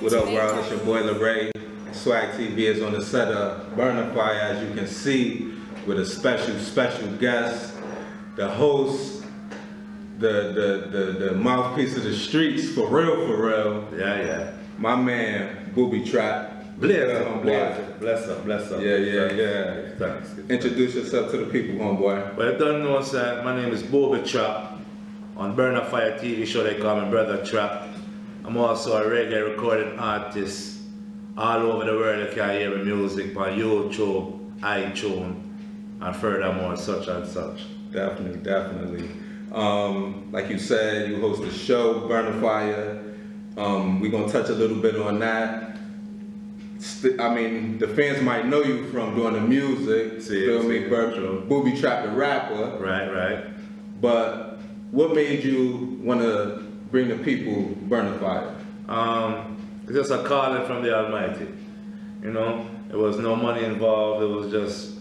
What up, world? It's your boy LeRae. Swag TV is on the set of Burner Fire, as you can see, with a special, special guest, the host, the the the, the mouthpiece of the streets, for real, for real. Yeah, yeah. My man, Boobie Trapp. Bless up, bless up, bless up, bless. Yeah, yeah, yeah. Thanks. Introduce yourself to the people, homeboy. Well, you don't know, sir. My name is Bobby Trap. On Burner Fire TV show, they call me Brother Trap. I'm also a reggae recording artist. All over the world, you can hear my music on YouTube, iTunes, and furthermore, such and such. Definitely, definitely. Um, like you said, you host a show, Burner Fire. Um, we're gonna touch a little bit on that. St- I mean, the fans might know you from doing the music, See, feel see, me? True. Boobie Trapp the rapper. Right, right. But what made you want to bring the people Burner Fire? Um, it's just a calling from the Almighty. You know, there was no money involved. It was just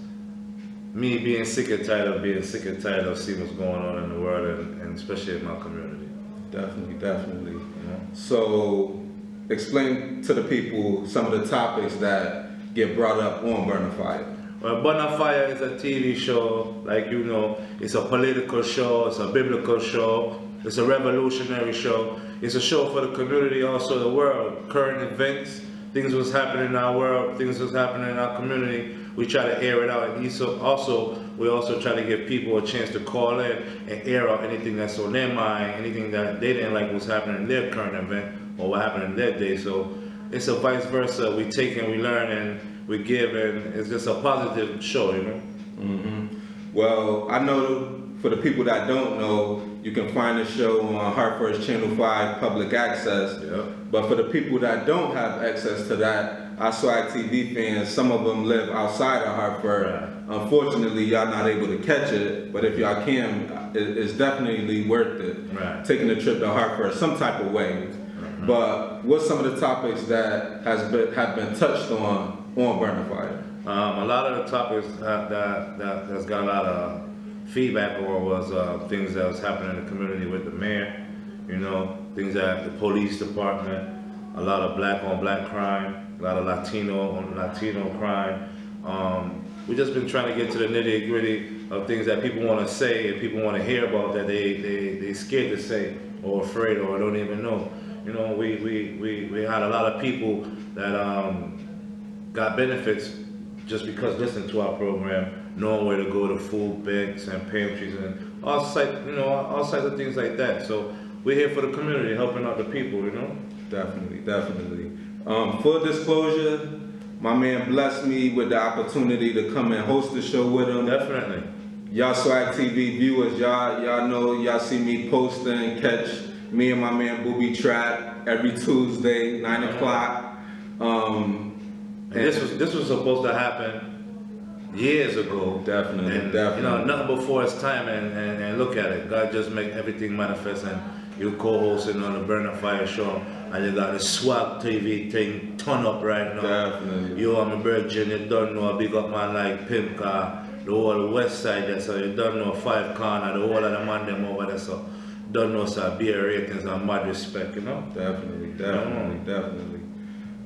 me being sick and tired of being sick and tired of seeing what's going on in the world and, and especially in my community. Definitely, definitely. You know? So, explain to the people some of the topics that get brought up on Burner Fire. Well, Bonafire is a TV show, like you know, it's a political show, it's a biblical show, it's a revolutionary show. It's a show for the community, also the world, current events, things was happening in our world, things was happening in our community. We try to air it out, and so also we also try to give people a chance to call in and air out anything that's on their mind, anything that they didn't like was happening in their current event or what happened in their day. So it's a vice versa. We take and we learn and we give, and it's just a positive show, you know. Mm-hmm. Well, I know for the people that don't know, you can find the show on Hartford's Channel 5 public access. Yeah. But for the people that don't have access to that, our Swag TV fans, some of them live outside of Hartford. Right. Unfortunately, y'all not able to catch it, but if y'all can, it's definitely worth it. Right. Taking a trip to Hartford some type of way. But what's some of the topics that has been, have been touched on on Burner Fire? Um, a lot of the topics that, that, that has got a lot of feedback or was uh, things that was happening in the community with the mayor, you know, things that the police department, a lot of black on black crime, a lot of Latino on Latino crime. Um, we just been trying to get to the nitty gritty of things that people want to say and people want to hear about that they, they, they scared to say or afraid or don't even know. You know, we, we, we, we had a lot of people that um, got benefits just because listening to our program, knowing where to go to food banks and pantries and all sites, you know, all sides of things like that. So we're here for the community, helping out the people, you know. Definitely, definitely. Um, full disclosure, my man blessed me with the opportunity to come and host the show with him. Definitely. Y'all Swag TV viewers, y'all y'all know y'all see me posting, catch me and my man Boobie Trapp every Tuesday, nine o'clock. Um, And this was this was supposed to happen years ago. Definitely, and, You know, nothing before its time, and, and, and look at it. God just make everything manifest, and you co-hosting on the Burner Fire show, and you got the Swag TV thing turn up right now. Definitely. You and my virgin, you don't know a big up man like Pimp Car, the whole west side there, so you don't know Five Corner, the whole of the man them over there, so don't know sir, beer ratings and mad respect, you know? Definitely, definitely, definitely.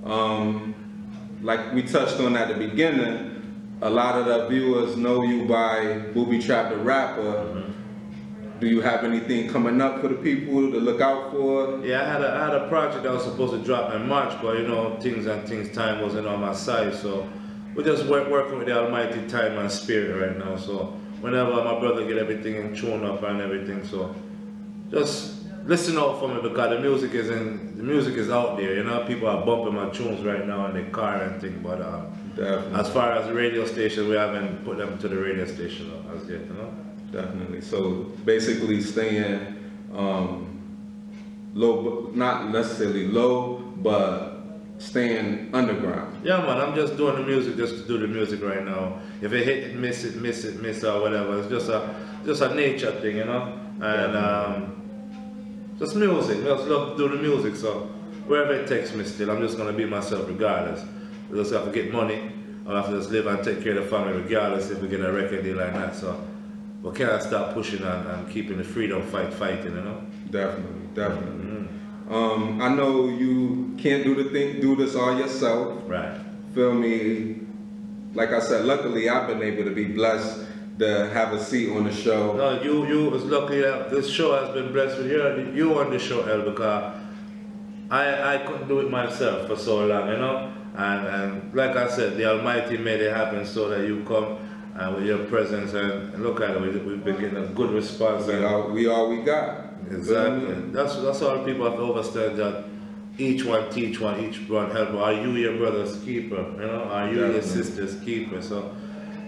Um, like we touched on at the beginning, a lot of the viewers know you by Boobie Trapp the Rapper. Do you have anything coming up for the people to look out for? Yeah, I had a, I had a project that was supposed to drop in March, but you know, things and things, time wasn't on my side, so we're just work, working with the Almighty time and spirit right now. So whenever my brother get everything in tune up and everything, so just listen out for me because the music is in, the music is out there. You know, people are bumping my tunes right now in their car and things, but uh, Definitely, as far as the radio station, we haven't put them to the radio station as yet. You know. definitely. So basically staying um, low, not necessarily low, but staying underground. Yeah, man, I'm just doing the music just to do the music right now. If it hit miss it, miss it, miss it, or whatever. It's just a, just a nature thing, you know. And um, just music. I just love to do the music. So wherever it takes me, still, I'm just gonna be myself regardless. I just have to get money. I have to just live and take care of the family regardless if we get a record deal like that. So we can't stop pushing and, and keeping the freedom fight fighting, you know. Definitely, definitely. Um, I know you can't do the thing, do this all yourself. Right. Feel me? Like I said, luckily I've been able to be blessed to have a seat on the show. No, you you was lucky that this show has been blessed with you. You on the show, El, because I I couldn't do it myself for so long, you know. And and like I said, the Almighty made it happen so that you come and with your presence and look at it, we, we've been getting a good response. We and- all we, all we got. Exactly. That's that's all people have to understand that each one teach one, each one help. Are you your brother's keeper? You know, are you your sister's keeper? So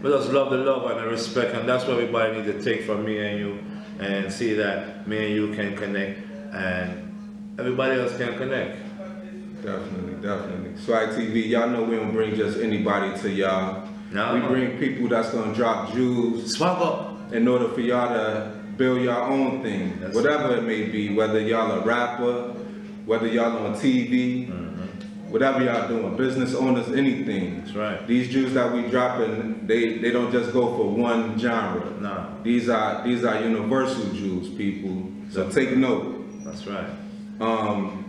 we just love the love and the respect, and that's what everybody need to take from me and you, and see that me and you can connect, and everybody else can connect. Definitely, definitely. Swag TV, y'all know we don't bring just anybody to y'all. No. We bring people that's gonna drop jewels Swag up. in order for y'all to build your own thing, That's whatever it may be, whether y'all a rapper, whether y'all on TV, whatever y'all doing, business owners, anything. That's right. These Jews that we dropping, they they don't just go for one genre. Nah. These are these are universal Jews, people. So take note. That's right. Um,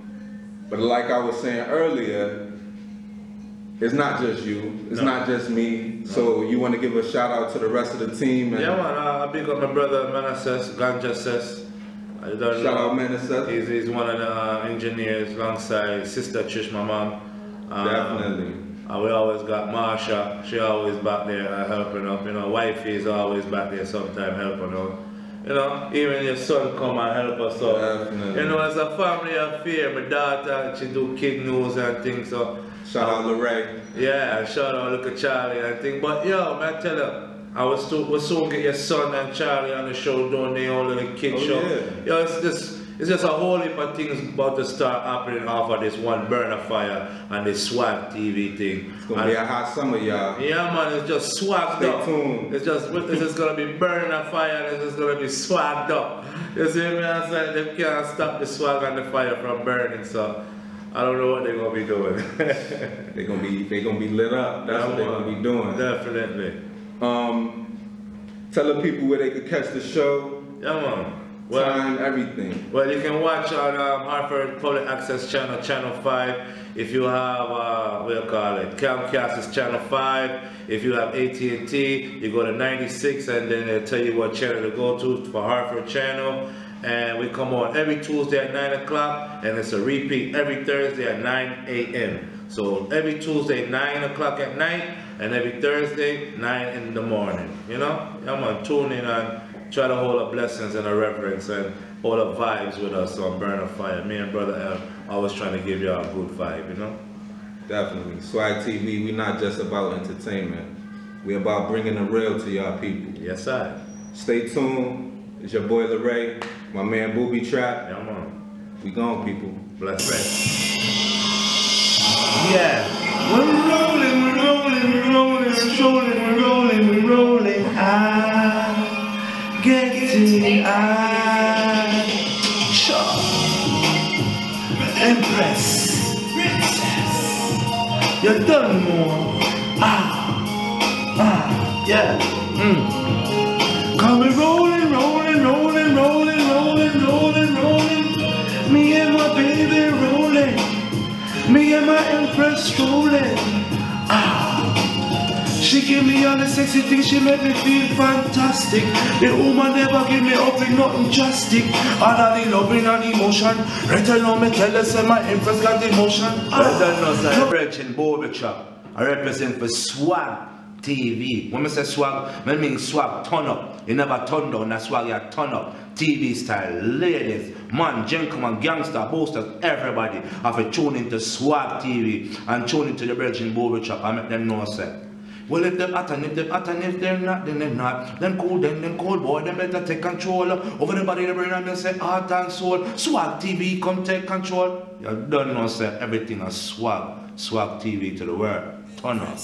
but like I was saying earlier, it's not just you, it's No. not just me. So you want to give a shout out to the rest of the team and Yeah, man. I, I big up my brother Manassas, Ganja Says. I don't shout know. out Manasa. He's, he's one of the uh, engineers alongside Sister Trish, my mom. Um, Definitely. And we always got Marsha, she always back there uh, helping up. You know, wifey is always back there sometime helping out. You know, even your son come and help us out. Definitely. You know, it's a family affair. My daughter, she do kid news and things. So Shout out Lorray. yeah, shout out look at Charlie and thing. But yo, man, tell her. I was soon, we'll soon get your son and Charlie on the show doing their own little kid Oh, show. yeah. Yo, it's just it's just a whole heap of things about to start happening off of this one burner fire and this swag TV thing. It's gonna And- be a hot summer, y'all. yeah, man, it's just swagged Stay up. tuned. It's just, this is gonna be burning a fire, it's just gonna be swagged up. You see me? I said they can't stop the swag and the fire from burning, so I don't know what they're gonna be doing. They're gonna be they gonna be lit up. That's what they're gonna be doing. Definitely. Um, tell the people where they could catch the show, Yeah, man. Well, time, everything. well, you can watch on um, Hartford Public Access Channel, Channel 5. If you have, uh, what do you call it, Comcast is Channel 5. If you have AT&T, you go to 96 and then they'll tell you what channel to go to for Hartford Channel. And we come on every Tuesday at 9 o'clock and it's a repeat every Thursday at 9 a.m. So every Tuesday, 9 o'clock at night and every Thursday, 9 in the morning. You know? I'm on tune in and try to hold up blessings and a reverence and hold up vibes with us on Burn of Fire. Me and Brother L always trying to give y'all a good vibe, you know? Definitely. Swag TV, we not just about entertainment. We about bringing the real to y'all people. Yes, I. Stay tuned. It's your boy Ray, my man Boobie Trapp. Yeah, man. We gone, people. Bless. Yeah. We're rolling, we're rolling, we're rolling, we're rolling, we're rolling, we're rolling. I getting I sure. Empress. Princess You're done more. Ah. Ah. Yeah. Mm. Come we rolling, rolling, rolling, rolling, rolling, rolling, rolling. Me and my baby rolling. Me and my empress rolling. Ah. She give me all the sexy things, she make me feel fantastic. The woman never give me up in nothing drastic. All of the loving and emotion. Right now me tell her say my empress got emotion. Well done, no, sir. Brethren, Bobby Chop. I represent for Swag TV. When I say swag, I mean swag turn up. You never turn down, that's why you turn up. TV style, ladies, man, gentlemen, gangster, boosters, everybody have to tune into Swag TV and tune into the Virgin Bobby Chop. I make them know, say. Well, if they're hot and if they're hot and if they're not, then they're not. Then cool, then, then cool, boy, then better take control over the body, the brain, and they say heart and soul. Swag TV, come take control. You don't know, say everything is swag. Swag TV to the world. Turn up.